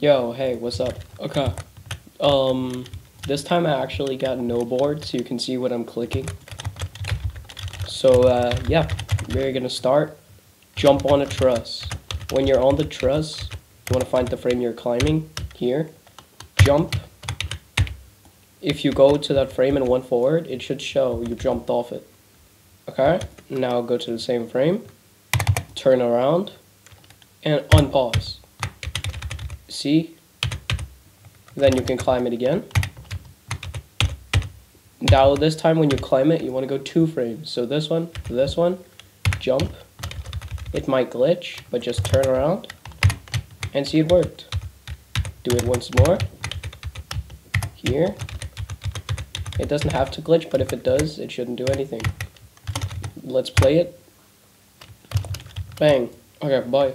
Yo, hey, what's up? Okay. Um, this time I actually got no board, so you can see what I'm clicking. So, uh, yeah, we're gonna start. Jump on a truss. When you're on the truss, you want to find the frame you're climbing, here. Jump. If you go to that frame and went forward, it should show you jumped off it. Okay? Now go to the same frame, turn around, and unpause. See? Then you can climb it again. Now this time when you climb it, you want to go two frames. So this one, this one, jump. It might glitch, but just turn around and see it worked. Do it once more. Here. It doesn't have to glitch, but if it does, it shouldn't do anything. Let's play it. Bang. Okay, bye.